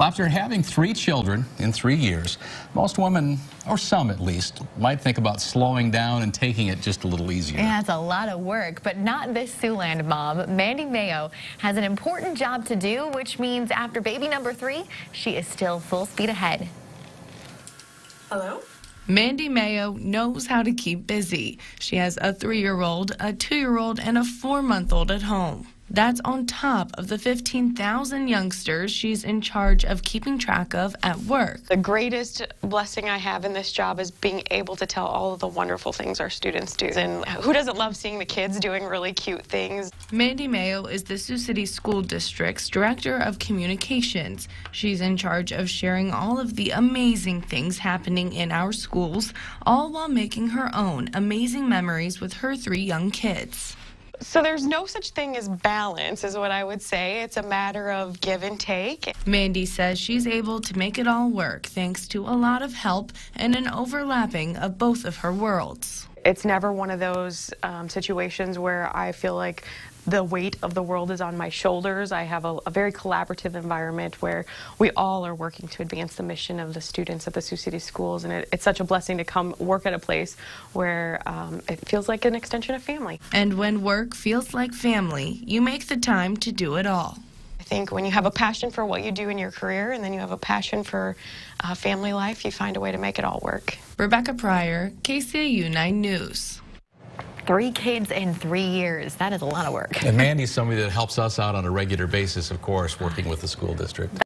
Well, after having three children in three years, most women, or some at least, might think about slowing down and taking it just a little easier. Yeah, it's a lot of work, but not this Siouxland mom. Mandy Mayo has an important job to do, which means after baby number three, she is still full speed ahead. Hello? Mandy Mayo knows how to keep busy. She has a three year old, a two year old, and a four month old at home. That's on top of the 15,000 youngsters she's in charge of keeping track of at work. The greatest blessing I have in this job is being able to tell all of the wonderful things our students do. And who doesn't love seeing the kids doing really cute things? Mandy Mayo is the Sioux City School District's Director of Communications. She's in charge of sharing all of the amazing things happening in our schools, all while making her own amazing memories with her three young kids. So there's no such thing as balance, is what I would say. It's a matter of give and take. Mandy says she's able to make it all work thanks to a lot of help and an overlapping of both of her worlds. It's never one of those um, situations where I feel like the weight of the world is on my shoulders. I have a, a, very collaborative environment where we all are working to advance the mission of the students at the Sioux City schools, and it, it's such a blessing to come work at a place where um, it feels like an extension of family. And when work feels like family, you make the time to do it all. I think when you have a passion for what you do in your career and then you have a passion for uh, family life, you find a way to make it all work. Rebecca Pryor, KCAU 9 News. Three kids in three years. That is a lot of work. And Mandy's somebody that helps us out on a regular basis, of course, working with the school district.